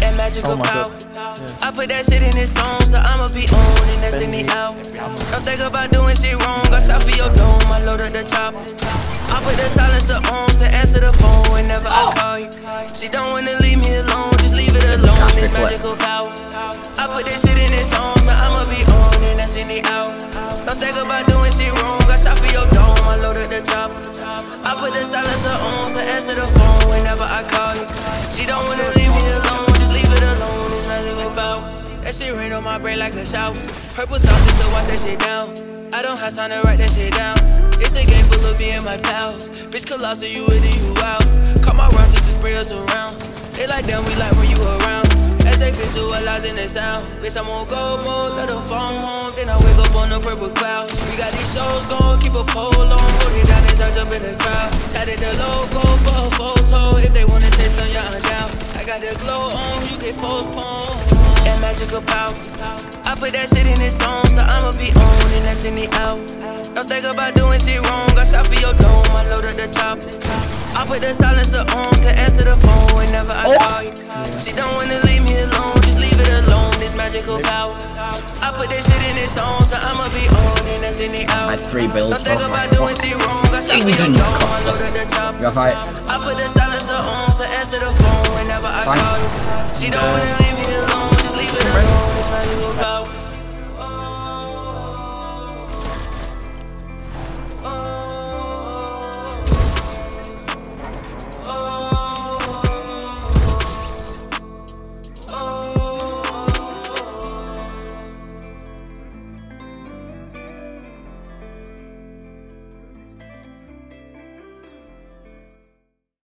That magical Oh power. God. I put that shit in this song, so I'ma be on and that's in the out. Don't think about doing shit wrong, I shot for your dome, I load up the top. I put the silencer on, so answer the phone whenever I call you. She don't wanna leave me alone, just leave it alone, this magical power. I put that shit whenever I call you. She don't wanna leave me alone, just leave it alone, this magical power. That shit rain on my brain like a shower. Purple thoughts just to watch that shit down. I don't have time to write that shit down. It's a game full of me and my pals. Bitch, colossal, you and you out. Call my rounds just to spray us around. They like them, we like when you around. As they visualizing the sound. Bitch, I'm on go mode, let them phone home. Then I wake up on the purple clouds. We got these shows going, keep a pole on. Hold it down as I jump in the crowd. Tatted the logo for postpone. That magical power. I put that shit in this song, so I'ma be on and that's in the out. Don't think about doing shit wrong, I shot for your dome, I load up the top. I put the silencer on, so answer the phone whenever I oh. call you. She don't wanna leave me alone, just leave it alone, this magical power. I put that shit in this song, so I'ma be on and that's in the out. I had three builds, Don't think oh about doing shit wrong, I shot for your dome, I Costa. load up the top. I put the silencer on, so answer the phone Fine. She don't wanna leave me alone, just leave it alone. It's magical power.